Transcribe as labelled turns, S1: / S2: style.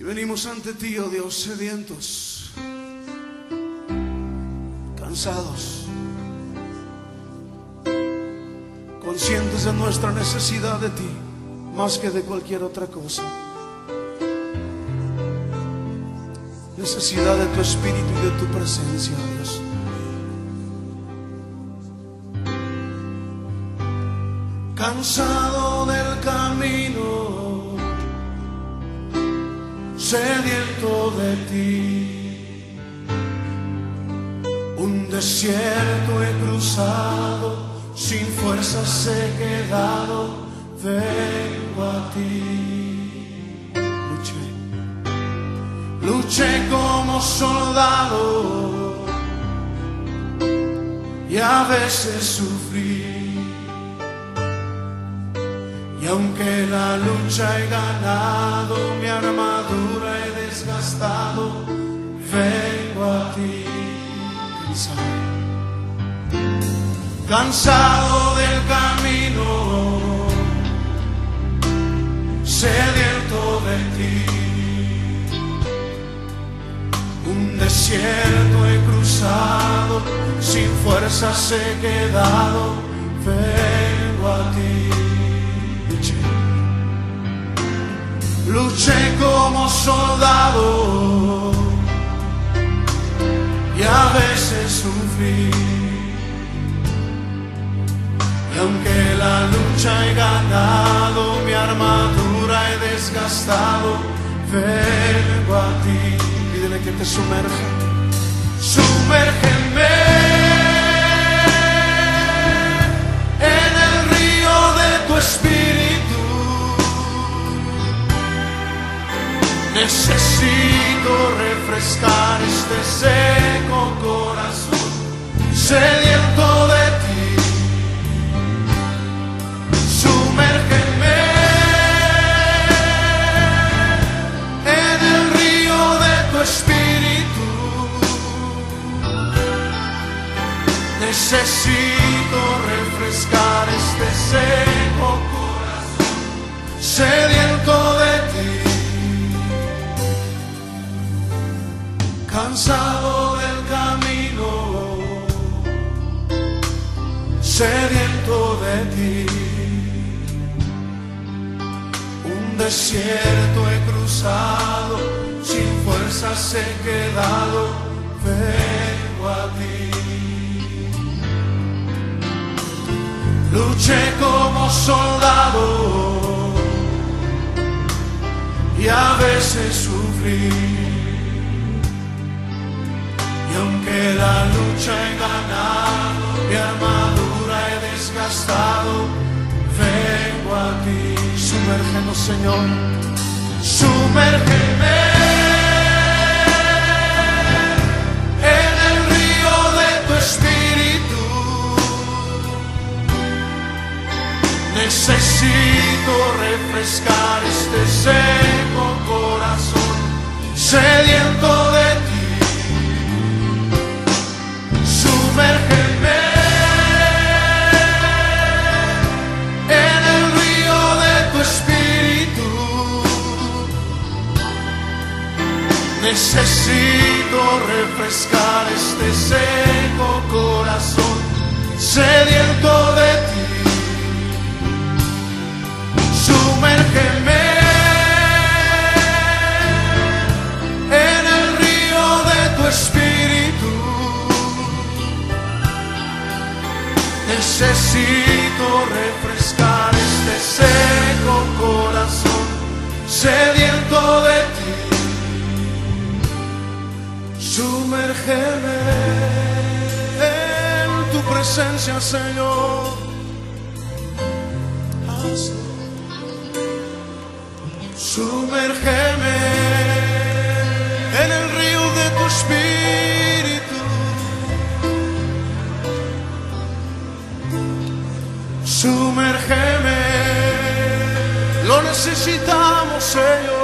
S1: Y venimos ante ti, oh Dios, sedientos, cansados, conscientes de nuestra necesidad de ti, más que de cualquier otra cosa. Necesidad de tu espíritu y de tu presencia, Dios. Cansado sediento de ti. Un desierto he cruzado, sin fuerzas he quedado, vengo a ti. Luché, luché como soldado y a veces sufrí. Y aunque la lucha he ganado, mi armadura he desgastado, vengo a ti cansado, cansado del camino, sediento de ti. Un desierto he cruzado, sin fuerzas he quedado, vengo Luché como soldado y a veces sufrí. Y aunque la lucha he ganado, mi armadura he desgastado, vengo a ti. Pídele que te sumerja. Sumérgeme refrescar este seco corazón, sediento de ti. Sumérgeme en el río de tu espíritu. Necesito refrescar este seco corazón, sediento cansado del camino, sediento de ti. Un desierto he cruzado, sin fuerzas he quedado, vengo a ti. Luché como soldado y a veces sufrí. Aunque la lucha he ganado, mi armadura he desgastado, vengo a ti. Sumérgenos, Señor. Sumérgeme en el río de tu espíritu. Necesito refrescar este seco corazón, sediento Necesito refrescar este seco corazón, sediento de ti. Sumérgeme en el río de tu espíritu. Necesito refrescar este seco corazón, sediento de ti. Sumérgeme en tu presencia, Señor. Hazlo. Sumérgeme en el río de tu espíritu. Sumérgeme, lo necesitamos, Señor.